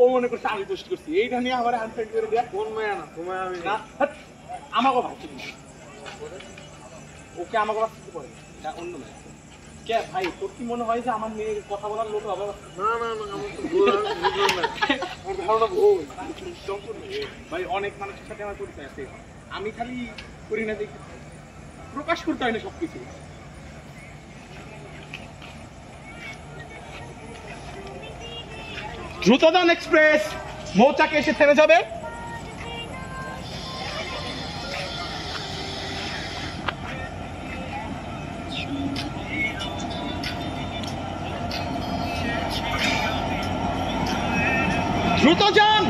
ও মনে করছে আমি দোষ করছি। এইটা নিয়ে আমার আনফ্রেন্ড করে দেয়া কোন মায়া না? তোমায় আমি না হাট, আমাকে না। ওকে আমাকে ভাই পারে এটা অন্য মেয়ে। কে ভাই তোর কি মনে হয় যে আমার মেয়ের কথা বলার লোক হবে না না না আমার তো ভুল আমি বুঝলাম না। আমার ধারণা ভুল। ভাই অনেক মানুষের সাথে আমার পরিচয় আছে। আমি খালি করি না দেখি প্রকাশ করতে হয় না সবকিছু। দ্রুতদান এক্সপ্রেস মৌচাকে এসে থেমে যাবে। দ্রুত যান।